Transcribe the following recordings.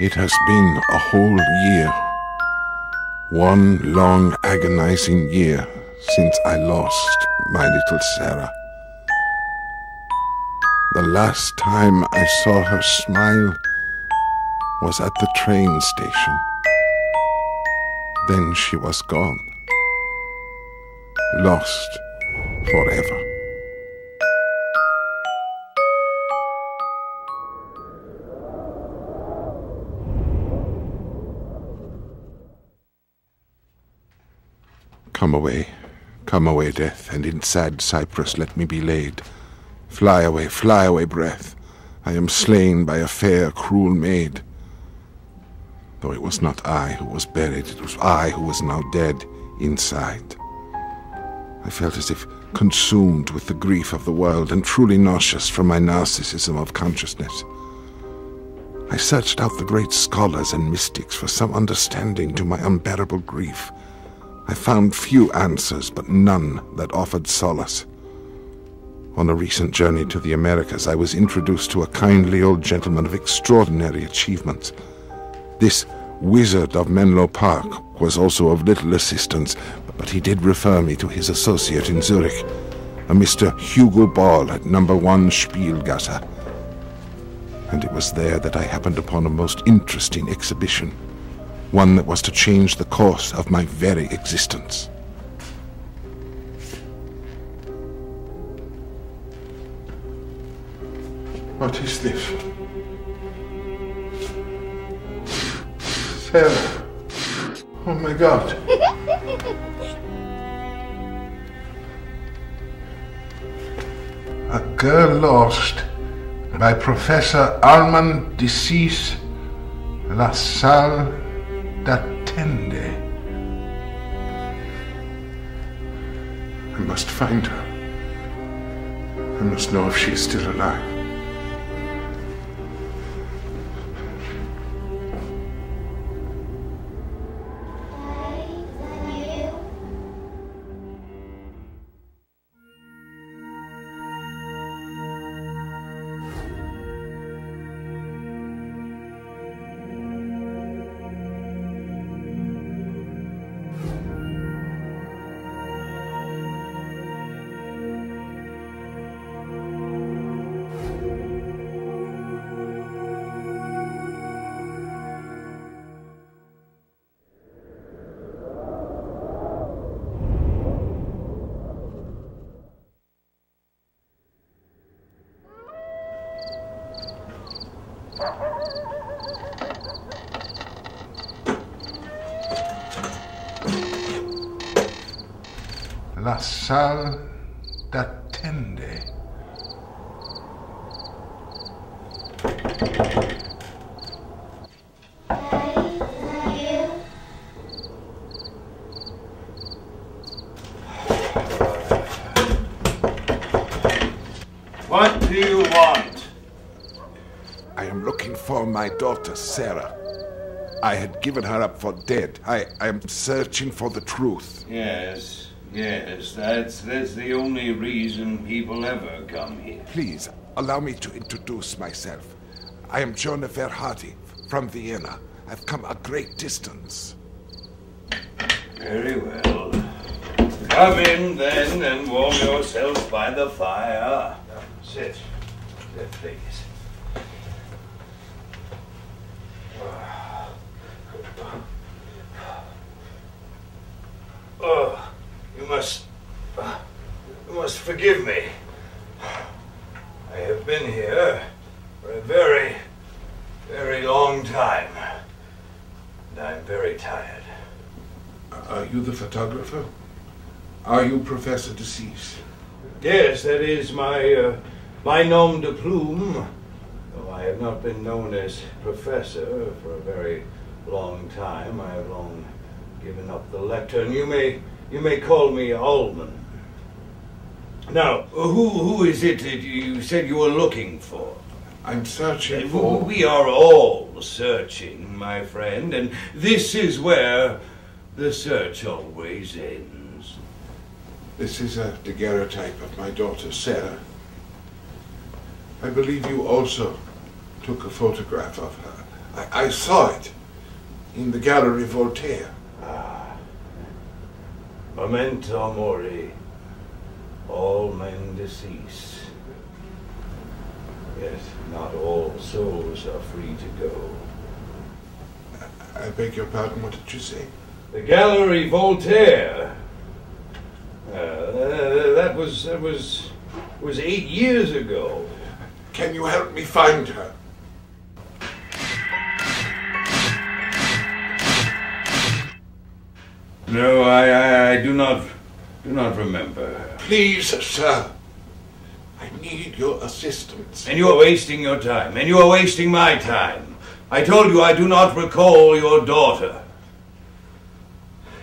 It has been a whole year. One long agonizing year since I lost my little Sarah. The last time I saw her smile was at the train station. Then she was gone. Lost forever. Come away, come away, death, and in sad cypress let me be laid. Fly away, fly away, breath. I am slain by a fair, cruel maid. Though it was not I who was buried, it was I who was now dead inside. I felt as if consumed with the grief of the world and truly nauseous from my narcissism of consciousness. I searched out the great scholars and mystics for some understanding to my unbearable grief. I found few answers, but none that offered solace. On a recent journey to the Americas, I was introduced to a kindly old gentleman of extraordinary achievements. This wizard of Menlo Park was also of little assistance, but he did refer me to his associate in Zurich, a Mr. Hugo Ball at number one Spiegelgasse. And it was there that I happened upon a most interesting exhibition one that was to change the course of my very existence. What is this? Sarah. Oh my god. A Girl Lost by Professor Armand de Cease La Salle d'Attente. I must find her. I must know if she is still alive. La salle d'attente. What do you want? I am looking for my daughter, Sarah. I had given her up for dead. I, I am searching for the truth. Yes, yes, that's that's the only reason people ever come here. Please, allow me to introduce myself. I am Jona Verhardy from Vienna. I've come a great distance. Very well. Come in then and warm yourself by the fire. Sit. Sit, please. Oh, you must. You must forgive me. I have been here for a very, very long time. And I'm very tired. Are you the photographer? Are you Professor de Cease? Yes, that is my uh, my nom de plume. Though I have not been known as professor for a very long time, I have long given up the lectern. You may you may call me Allmen. Now, who who is it that you said you were looking for? I'm searching for. We are all searching, my friend, and this is where the search always ends. This is a daguerreotype of my daughter, Sarah. I believe you also took a photograph of her. I, I saw it in the Gallery Voltaire. Memento mori, all men decease. Yet not all souls are free to go. I beg your pardon, what did you say? The Gallery Voltaire. Uh, that was that was was eight years ago. Can you help me find her? No, I, I, I do not do not remember. Please, sir. I need your assistance. And you are wasting your time, and you are wasting my time. I told you I do not recall your daughter.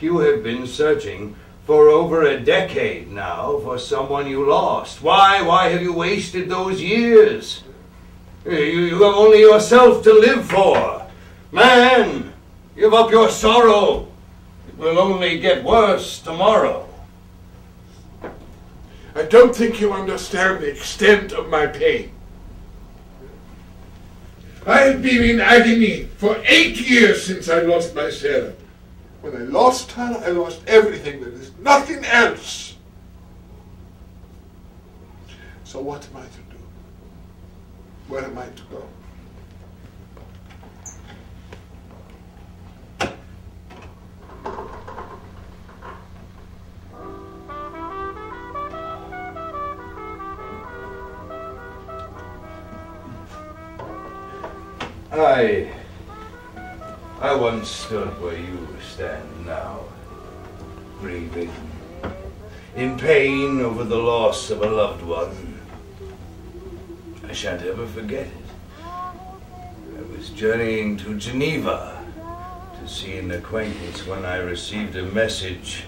You have been searching for over a decade now for someone you lost. Why? Why have you wasted those years? You, you have only yourself to live for. Man, give up your sorrow. Will only get worse tomorrow. I don't think you understand the extent of my pain. I have been in agony for eight years since I lost my Sarah. When I lost her, I lost everything. There is nothing else. So what am I to do? Where am I to go? I. I once stood where you stand now, grieving, in pain over the loss of a loved one. I shan't ever forget it. I was journeying to Geneva to see an acquaintance when I received a message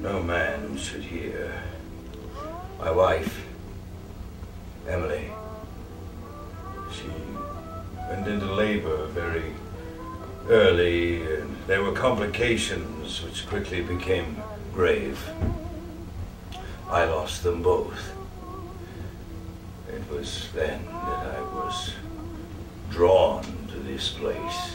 no man should hear. My wife, Emily, went into labor very early, and there were complications which quickly became grave. I lost them both. It was then that I was drawn to this place.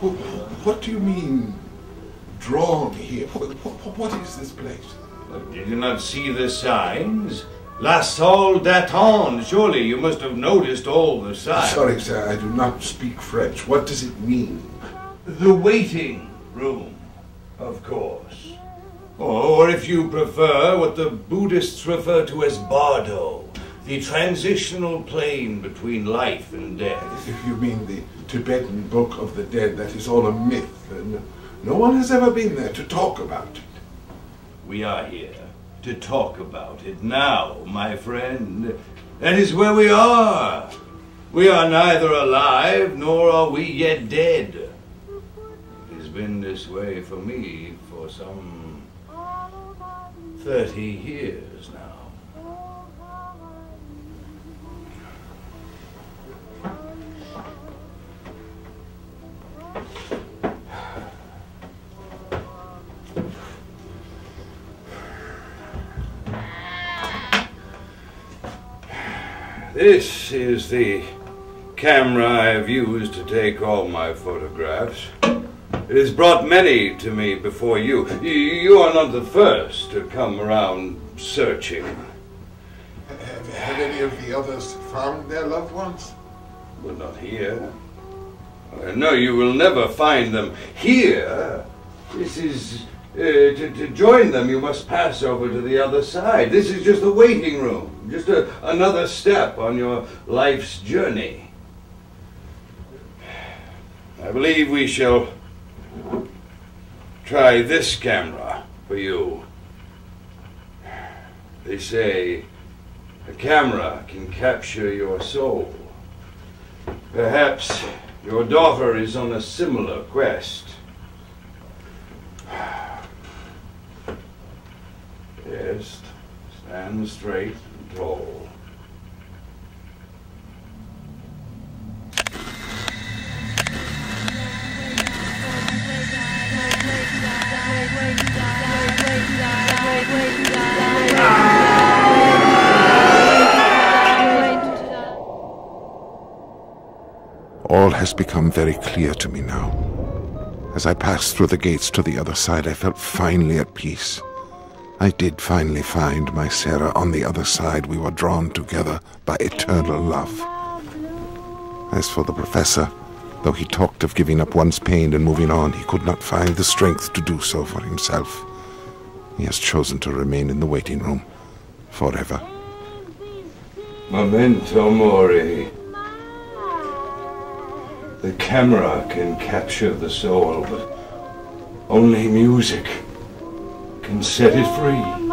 Wh- What do you mean, drawn here? Wh- wh- What is this place? But Did you not see the signs? La Salle d'Attente. Surely you must have noticed all the signs. Sorry, sir, I do not speak French. What does it mean? The waiting room, of course. Oh, or if you prefer, what the Buddhists refer to as bardo, the transitional plane between life and death. If you mean the Tibetan Book of the Dead, that is all a myth. And no one has ever been there to talk about it. We are here to talk about it now, my friend. That is where we are. We are neither alive nor are we yet dead. It has been this way for me for some 30 years now. This is the camera I have used to take all my photographs. It has brought many to me before you. You- are not the first to come around searching. Have, have any of the others found their loved ones? But not here. No, you will never find them here. This is. Uh, to, to join them, you must pass over to the other side. This is just a waiting room, just a, another step on your life's journey. I believe we shall try this camera for you. They say a camera can capture your soul. Perhaps your daughter is on a similar quest. Yes. stand straight and tall. All has become very clear to me now. As I passed through the gates to the other side, I felt finally at peace. I did finally find my Sarah on the other side. We were drawn together by eternal love. As for the professor, though he talked of giving up one's pain and moving on, he could not find the strength to do so for himself. He has chosen to remain in the waiting room forever. Memento Mori. The camera can capture the soul, but only music can set it free.